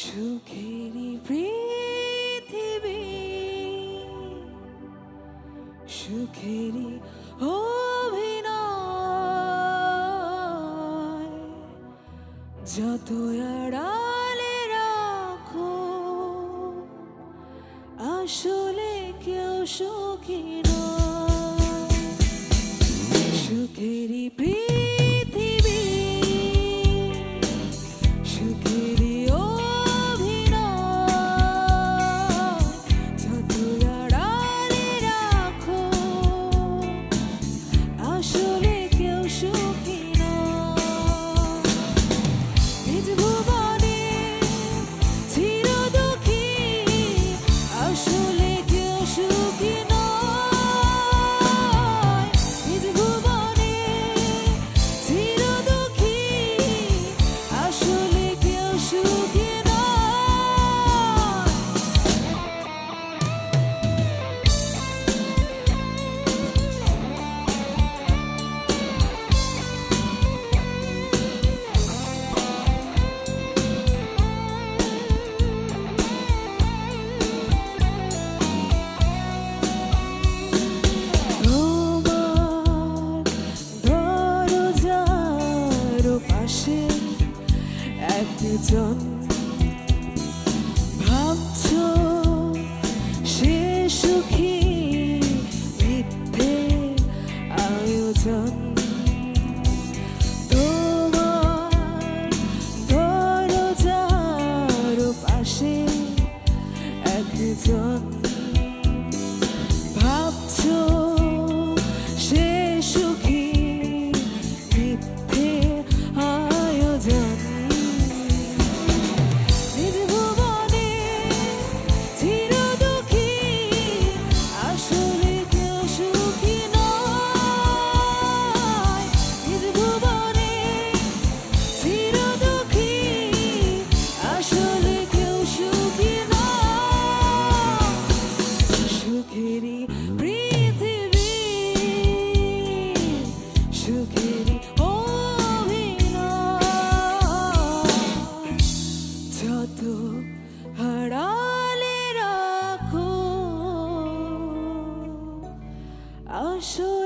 সুখেরি পৃথিবী সুখেরি অভিনয়। যত আড়ালে রাখো আসলে কেউ সুখী নয়। সুখেরি পৃথিবী shoot you. একজন ভাবছ সে সুখী মিথ্যে আয়োজন। তোমার দরজার পাশে একজন। আসর